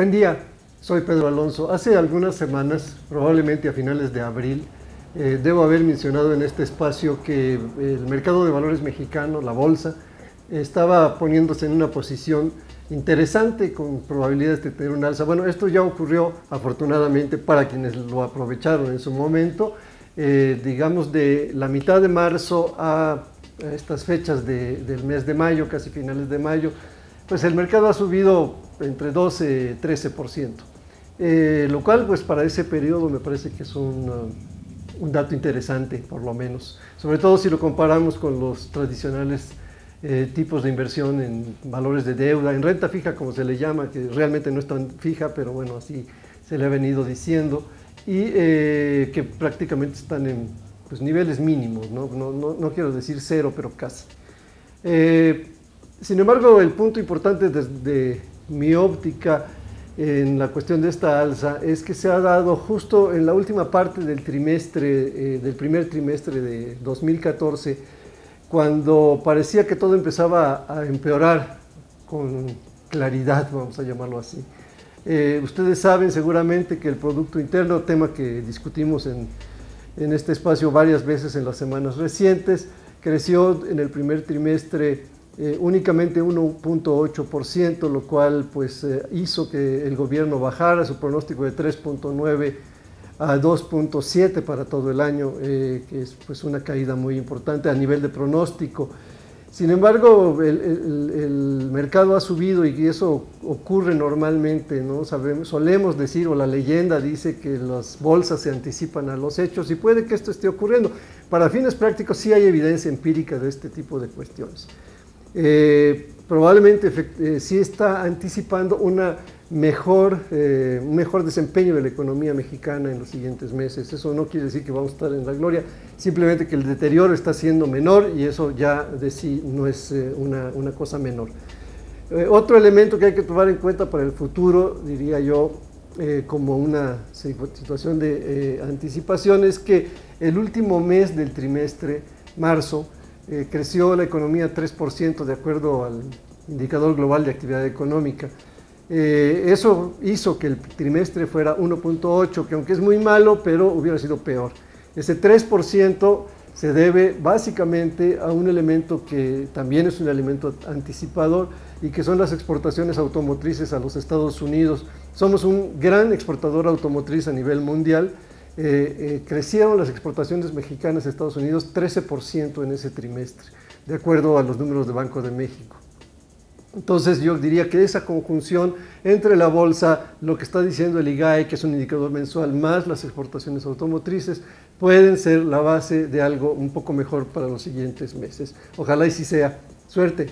Buen día, soy Pedro Alonso. Hace algunas semanas, probablemente a finales de abril, eh, debo haber mencionado en este espacio que el mercado de valores mexicano, la bolsa, estaba poniéndose en una posición interesante con probabilidades de tener un alza. Bueno, esto ya ocurrió afortunadamente para quienes lo aprovecharon en su momento. Eh, digamos de la mitad de marzo a estas fechas del mes de mayo, casi finales de mayo, pues el mercado ha subido entre 12 y 13%, eh, lo cual pues para ese periodo me parece que es un, uh, un, dato interesante por lo menos, sobre todo si lo comparamos con los tradicionales eh, tipos de inversión en valores de deuda, en renta fija como se le llama, que realmente no es tan fija, pero bueno, así se le ha venido diciendo, y eh, que prácticamente están en pues, niveles mínimos, ¿no? No, no, no quiero decir cero, pero casi. Sin embargo, el punto importante desde mi óptica en la cuestión de esta alza es que se ha dado justo en la última parte del trimestre, eh, del primer trimestre de 2014, cuando parecía que todo empezaba a empeorar con claridad, vamos a llamarlo así. Eh, ustedes saben seguramente que el Producto Interno, tema que discutimos en, en este espacio varias veces en las semanas recientes, creció en el primer trimestre eh, únicamente 1.8%, lo cual pues, eh, hizo que el gobierno bajara su pronóstico de 3.9 a 2.7 para todo el año, eh, que es pues, una caída muy importante a nivel de pronóstico. Sin embargo, el, mercado ha subido y eso ocurre normalmente, ¿no? Sabemos, solemos decir, o la leyenda dice que las bolsas se anticipan a los hechos y puede que esto esté ocurriendo. Para fines prácticos sí hay evidencia empírica de este tipo de cuestiones. Eh, probablemente eh, sí está anticipando eh, un mejor desempeño de la economía mexicana en los siguientes meses. Eso no quiere decir que vamos a estar en la gloria, simplemente que el deterioro está siendo menor y eso ya de sí no es una, una, cosa menor. otro elemento que hay que tomar en cuenta para el futuro, diría yo, como una situación de anticipación, es que el último mes del trimestre, marzo, eh, creció la economía 3% de acuerdo al indicador global de actividad económica. Eh, eso hizo que el trimestre fuera 1.8, que aunque es muy malo, pero hubiera sido peor. Ese 3% se debe básicamente a un elemento que también es un elemento anticipador y que son las exportaciones automotrices a los Estados Unidos. Somos un gran exportador automotriz a nivel mundial, eh, eh, crecieron las exportaciones mexicanas a Estados Unidos 13% en ese trimestre, de acuerdo a los números de Banco de México. Entonces yo diría que esa conjunción entre la bolsa, lo que está diciendo el IGAE, que es un indicador mensual, más las exportaciones automotrices, pueden ser la base de algo un poco mejor para los siguientes meses. Ojalá y si sea. Suerte.